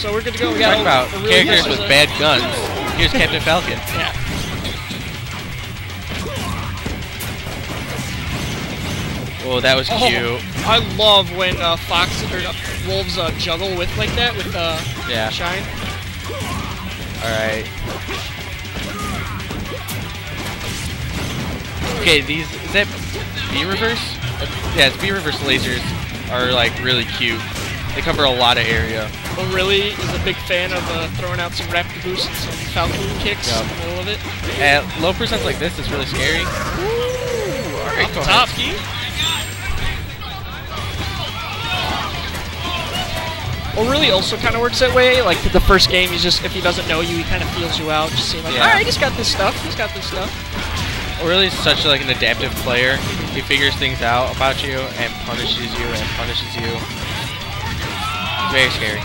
So we're good to go. We got Talking about characters with bad guns. Here's Captain Falcon. Yeah. Oh, that was Oh, cute. I love when uh, fox or uh, wolves uh, juggle with like that with uh, Yeah. shine. All right. Okay, these is that B reverse? Uh, Yeah, it's B reverse lasers are like really cute. They cover a lot of area. But ORLY is a big fan of uh, throwing out some raptor boosts and some falcon kicks Yep. in the middle of it. At low percents like this, is ORLY scary. Ooh, Alright, off the go top. Well, really also kind of works that way. Like the first game, he's just if he doesn't know you, he kind of feels you out, just saying like, Yeah. all right, he's got this stuff, he's got this stuff. ORLY, is such like an adaptive player. He figures things out about you and punishes you and punishes you. Very scary.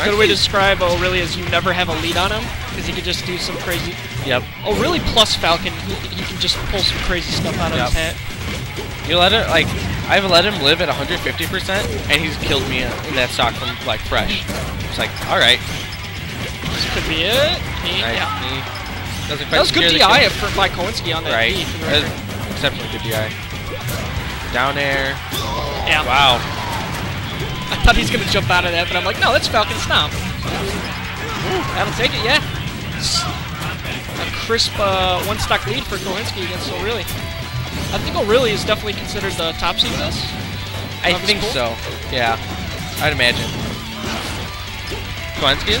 A good way to describe ORLY is you never have a lead on him because he could just do some crazy. Yep. Oh really plus Falcon, he, he can just pull some crazy stuff out of Yep. his hat. You let it like I've let him live at 150% and he's killed me in that stock from like fresh. It's like, all right, This could be it. Me, nice. yeah. Me. Doesn't quite That was good DI for by Cohneski on that Right. D, for the That exceptionally good DI. Down air. Yeah. Wow. I thought he was gonna jump out of that, but I'm like, no, that's Falcon Stomp. Ooh, that'll take it, yeah. A crisp uh, one stock lead for Cohneski against ORLY. I think ORLY is definitely considered the top seed this. I his think so. Yeah. I'd imagine. Cohneski?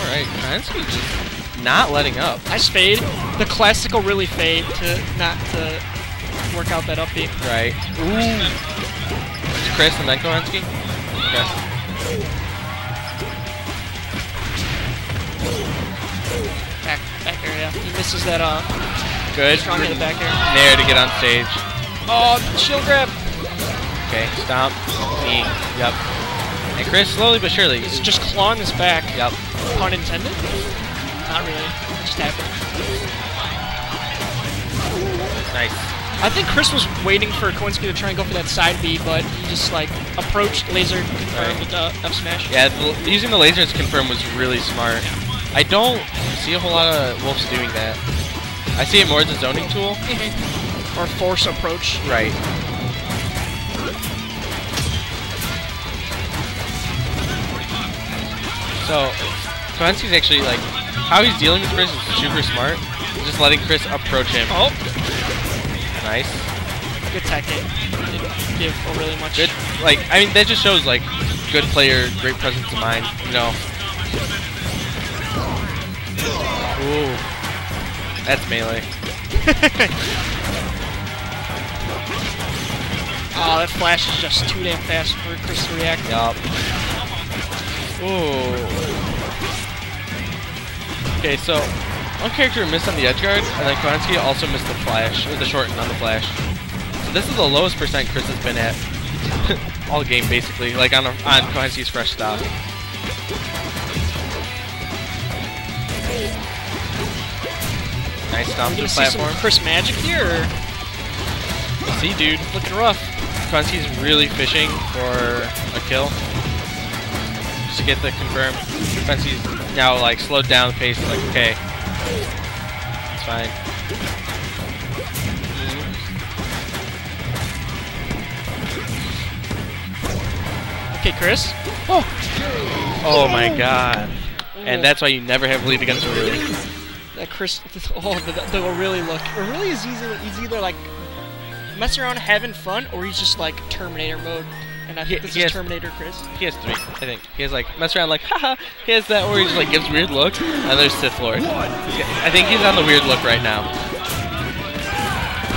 Alright, Cohneski just not letting up. Nice fade. The classical really fade to not to work out that up B. Right. Ooh. Chris and then Cohneski? Okay. Back back area. He misses that uh Good. strong in the back air. Nair to get on stage. Oh shield grab. Okay, stomp. Knee. Yep. And Chris, slowly but surely. He's just clawing his back. Yep. Pun intended? Not really. It just happened. Nice. I think Chris was waiting for Cohneski to try and go for that side B, but he just like approached laser confirmed Right. with the F smash. Yeah, the, using the lasers confirm was really smart. I don't see a whole lot of wolves doing that. I see it more as a zoning tool. Mm-hmm. or force approach. Right. So, Cohneski's actually like, how he's dealing with Chris is super smart. He's just letting Chris approach him. Oh, Nice. good technique. Didn't give really much. Good. Like, I mean, that just shows like, good player, great presence of mind. You know. Ooh. That's melee. Oh, that flash is just too damn fast for Chris to react. Yup. Ooh. Okay, so one character missed on the edge guard, and then Cohneski also missed the flash, or the shorten on the flash. So this is the lowest percent Chris has been at all game, basically, like on a, on Cohneski's fresh stock. Nice stomp to the gonna see some platform. Chris magic here? See, dude, looking rough. Cohneski's really fishing for a kill. To get the confirm. Cohneski's now like slowed down the pace, like, okay. It's fine. Okay, Chris. Oh oh my god. And that's why you never have lead against ORLY. That Chris. Oh, the, the ORLY look. ORLY is easy. He's either like messing around having fun, or he's just like Terminator mode. And I think He- this he is has- Terminator Chris. He has three, I think. He has like mess around like haha. He has that where he just like gives weird look. And there's Sith Lord. I think he's on the weird look right now.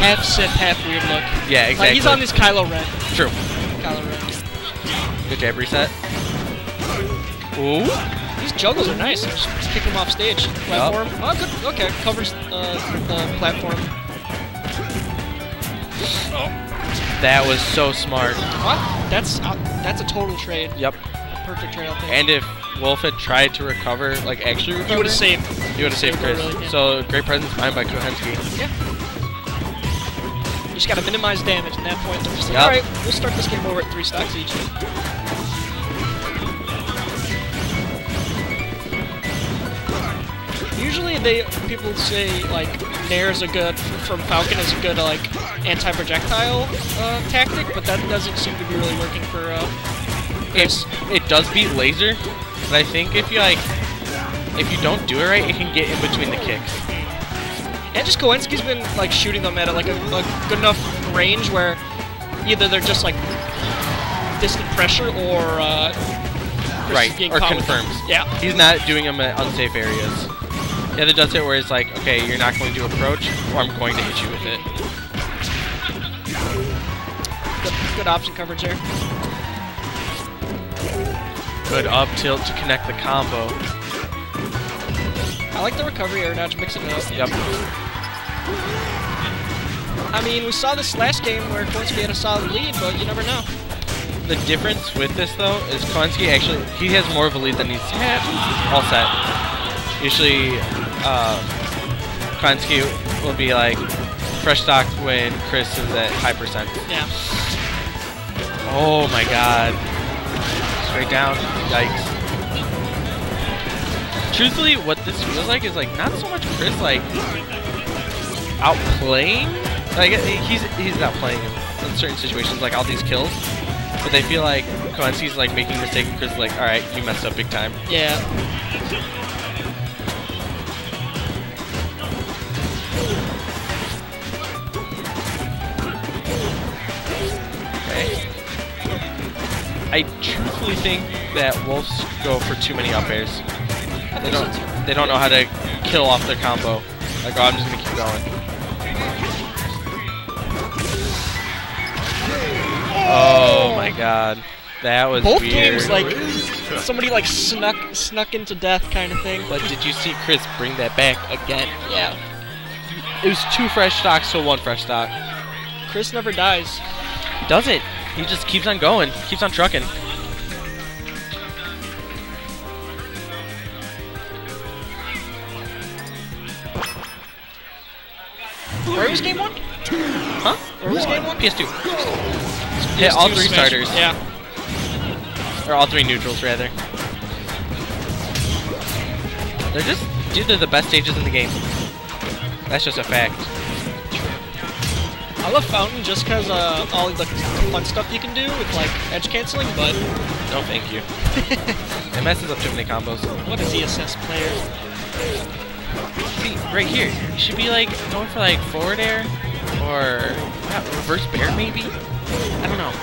Half Sith, half weird look. Yeah, Like exactly. he's on this Kylo Ren. True. Kylo Ren. Good jab reset. Ooh. These juggles are nice. Just kick him off stage. Platform. Oh, good. Okay, covers uh, the platform. That was so smart. What? That's uh, that's a total trade. Yep. Perfect trade. And if Wolf had tried to recover, like actually recover, he would have saved. He would have saved Chris. Really, yeah. So great presence of mind by Cohneski. He just gotta minimize damage. And that point, they're just like, Yup. all right, we'll start this game over at three stocks each. Usually, they people say like Nair is a good from Falcon is a good like anti-projectile uh, tactic, but that doesn't seem to be really working for uh, It, it does beat laser, but I think if you like, if you don't do it right, it can get in between the kicks. And just Cohneski's been like shooting them at like a, a good enough range where either they're just like distant pressure or uh, Right, or confirms. Yeah, He's not doing them at unsafe areas. Yeah, the other does it where it's like, okay, you're not going to approach, or I'm going to hit you with it. good, good option coverage there. Good up tilt to connect the combo. I like the recovery air dodge, mixing it up. Yep. I mean, we saw this last game where Cohneski had a solid lead, but you never know. The difference with this though is Cohneski actually he has more of a lead than he's had all set. Usually, uh, will be like fresh stock when Chris is at high percent. Yeah. Oh my god. Straight down. Yikes. Truthfully, what this feels like is like not so much Chris like outplaying. Like he's he's not playing him in certain situations, like all these kills. But they feel like Cohneski's like making a mistake and Chris is like, alright, you messed up big time. Yeah. I truthfully think that Wolves go for too many up airs. They don't they don't know how to kill off their combo. Like, oh, I'm just gonna keep going. Oh my god. That was Both weird. games, like somebody like snuck snuck into death kind of thing. But did you see Chris bring that back again? Yeah. It was two fresh stocks to one fresh stock. Chris never dies. Does it? He just keeps on going, keeps on trucking. Where was game one? Huh? Where was game one? PS2. Hit all PS2 three Smash- starters. Yeah. Or all three neutrals, rather. They're just, dude, they're the best stages in the game. That's just a fact. I love Fountain just because uh, all the fun stuff you can do with like edge canceling, but No, thank you. it messes up too many combos. what is the assess player? See, right here, you should be like going for like forward air or uh, reverse bear, maybe. I don't know.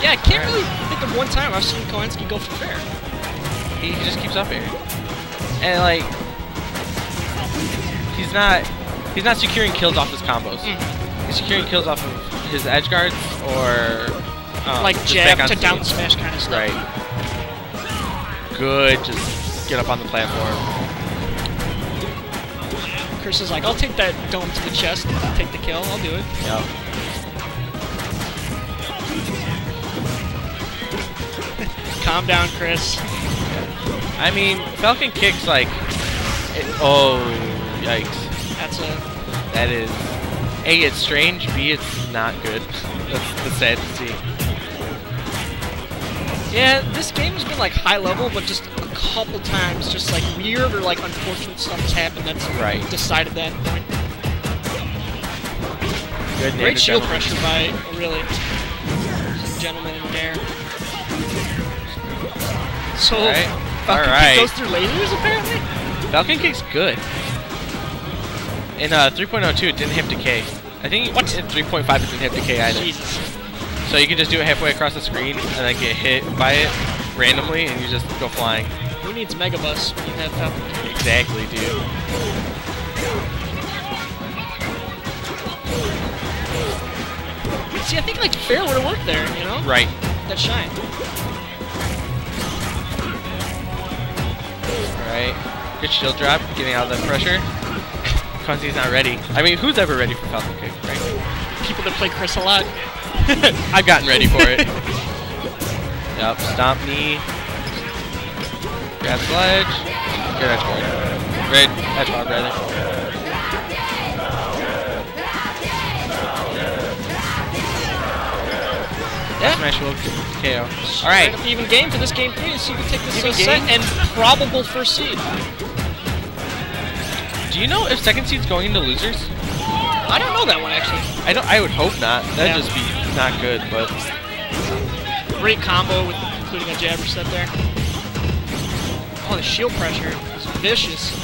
Yeah, I can't really think of one time I've seen Cohneski go for fair. He just keeps up air, and like he's not he's not securing kills off his combos. He's securing kills off of his edge guards or um, like jab to down smash kind of stuff. Right. Good. Just get up on the platform. Chris is like, I'll take that dome to the chest, take the kill, I'll do it. Yep. Calm down, Chris. I mean, Falcon kicks like. It, oh, yikes. That's a That is. A, it's strange. B, it's not good. That's, that's sad to see. yeah. This game has been like high level, but just a couple times, just like weird or like unfortunate stuff has happened that's Right. decided that point. Good Great shield gentleman. pressure by really gentleman in there. So All right. Falcon All right. goes through lasers apparently. Falcon kick's good. In uh, 3.02, it didn't have decay. I think What? in 3.5 it didn't have decay either. Jesus. So you can just do it halfway across the screen and then get hit by it randomly and you just go flying. Who needs Megabus when you have? Exactly, dude. See, I think like fair would have worked there, you know? Right. That shine. Alright. Good shield drop, getting out of that pressure. Fonzie's not ready. I mean, who's ever ready for Falcon Kick, right? People that play Chris a lot. I've gotten ready for it. yep, stomp knee. Grab sludge. Grab edge guard. Great edge guard, rather. Yeah. Smash will KO. Alright. Even game for this game three, so you can take this even set and probable first seed. Do you know if second seed's going into losers? I don't know that one actually. I don't. I would hope not. That'd Yeah. just be not good. But Great combo with including a jab reset there. Oh, the shield pressure is vicious.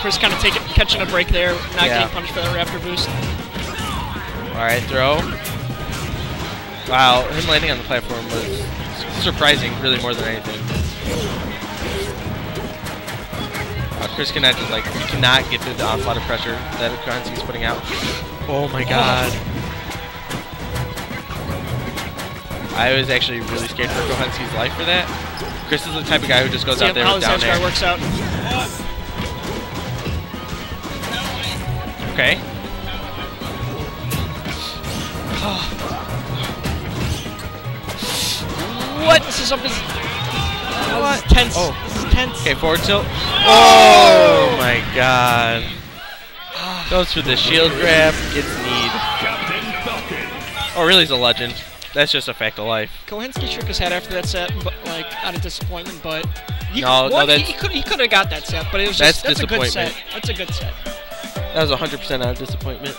Chris kind of taking catching a break there, not Yeah. getting punished for that Raptor boost. all right, throw. Wow, him landing on the platform was surprising, really more than anything. Uh, Chris cannot just like you cannot get through the onslaught of pressure that Cohneski's putting out. Oh my god. I was actually really scared for Cohneski's life for that. Chris is the type of guy who just goes See out there with this down air. works out. Okay. What? This is something. This is tense. Oh. This is tense. Okay, forward tilt. Oh! oh my god. Goes for the shield grab, gets kneed. Oh, really, he's a legend. That's just a fact of life. Cohneski shook his head after that set, but like out of disappointment. But you No, no, he- that's- he could he could have got that set, but it was That's just that's a good set. That's a good set. That was 100% out of disappointment.